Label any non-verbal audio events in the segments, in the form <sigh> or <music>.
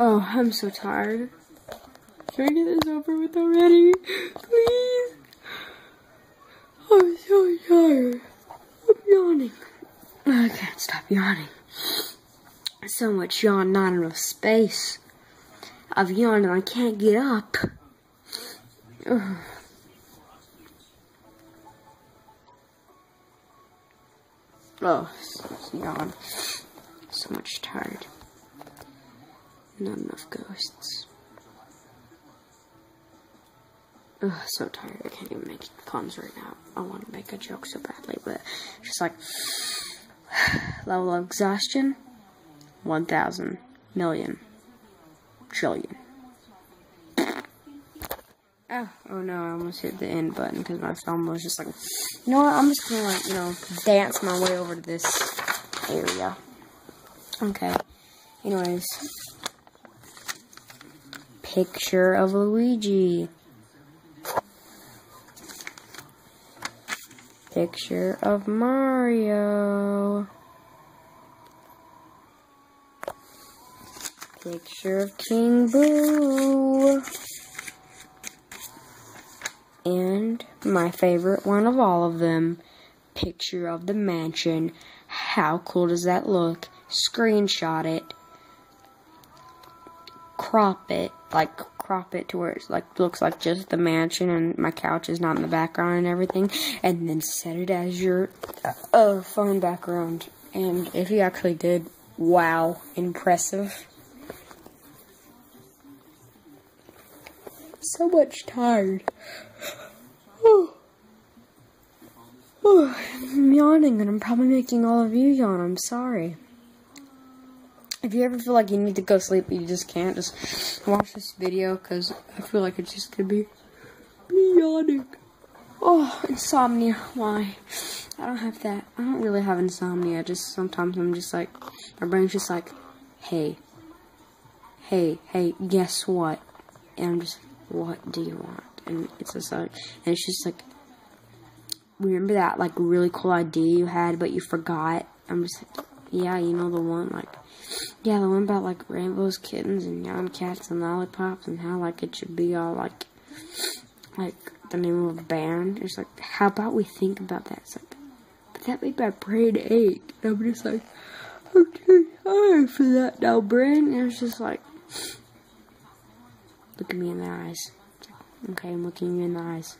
Oh, I'm so tired. Can we get this over with already? Please. I'm so tired. I'm yawning. I can't stop yawning. So much yawn, not enough space. I've yawned and I can't get up. Ugh. Oh, yawn. So much tired. Not enough ghosts. Ugh, so tired. I can't even make puns right now. I want to make a joke so badly, but just like <sighs> level of exhaustion 1,000 million trillion. <sighs> Oh, oh no, I almost hit the end button because my phone was just like, you know what, I'm just gonna like, you know, dance my way over to this area. Okay. Anyways. Picture of Luigi. Picture of Mario. Picture of King Boo. And my favorite one of all of them, picture of the mansion. How cool does that look? Screenshot it. Crop it, like crop it to where it like looks like just the mansion and my couch is not in the background and everything, and then set it as your uh, phone background. And if you actually did, wow, impressive. So much tired. Oh, <sighs> <sighs> <sighs> I'm yawning and I'm probably making all of you yawn. I'm sorry. If you ever feel like you need to go sleep but you just can't, just watch this video because I feel like it's just gonna be yawning. Oh, insomnia. Why? I don't have that. I don't really have insomnia. Just sometimes I'm just like, my brain's just like, hey, hey, hey, guess what? And I'm just, what do you want? And it's just like, and it's just like, remember that like really cool idea you had but you forgot? I'm just like, yeah, you know the one like, yeah, the one about like rainbows, kittens, and young cats and lollipops, and how like it should be all like, like the name of a band. It's like, how about we think about that? It's like, but that made my brain ache. And I'm just like, okay, alright for that now, brain. And it's just like, look at me in the eyes. Okay, I'm looking you in the eyes.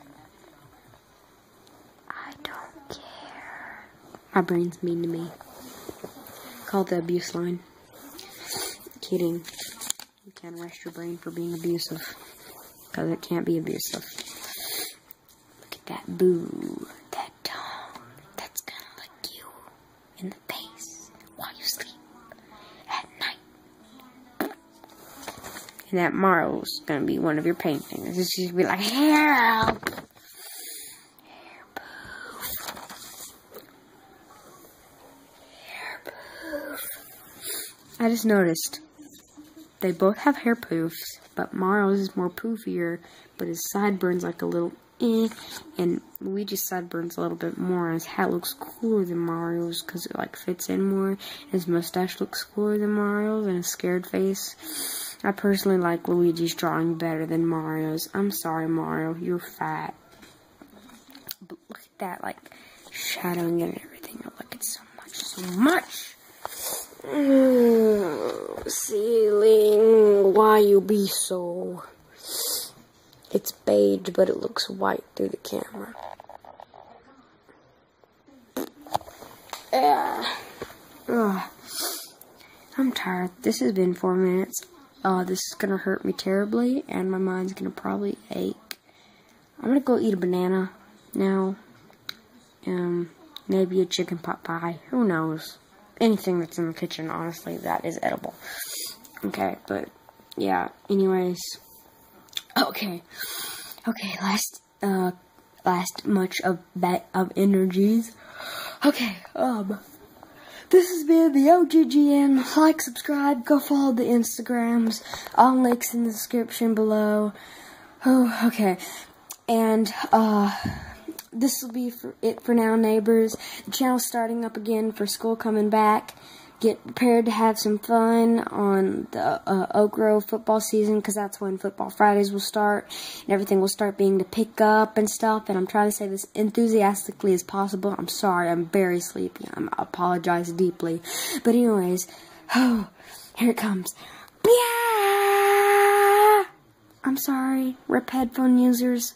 I don't care. My brain's mean to me. Call the abuse line. Kidding. You can't arrest your brain for being abusive. Because it can't be abusive. Look at that boo. That tongue. That's gonna lick you in the face while you sleep at night. And that Mario's gonna be one of your paintings. Just gonna be like, help! Hair poof. Hair poof. I just noticed they both have hair poofs, but Mario's is more poofier, but his sideburns like a little eh, and Luigi's sideburns a little bit more. And his hat looks cooler than Mario's because it like fits in more. His mustache looks cooler than Mario's, and his scared face. I personally like Luigi's drawing better than Mario's. I'm sorry, Mario, you're fat. But look at that, like shadowing and everything. I like it so much, so much. <sighs> Ceiling, why you be so? It's beige, but it looks white through the camera. <sighs> Ugh. I'm tired. This has been four minutes. Uh, this is gonna hurt me terribly, and my mind's gonna probably ache. I'm gonna go eat a banana now. Um, maybe a chicken pot pie. Who knows? Anything that's in the kitchen, honestly, that is edible. Okay, but yeah, anyways. Okay. Okay, last uh last much of bet of energies. Okay, um this has been the OGGN. Like, subscribe, go follow the Instagrams. All links in the description below. Oh, okay. And, uh, this will be for it for now, neighbors. The channel's starting up again for school coming back. get prepared to have some fun on the uh, Oak Grove football season because that's when Football Fridays will start and everything will start being to pick up and stuff. And I'm trying to say this enthusiastically as possible. I'm sorry, I'm very sleepy. I'm, I apologize deeply. But, anyways, oh, <sighs> here it comes. Yeah! I'm sorry, rip headphone users.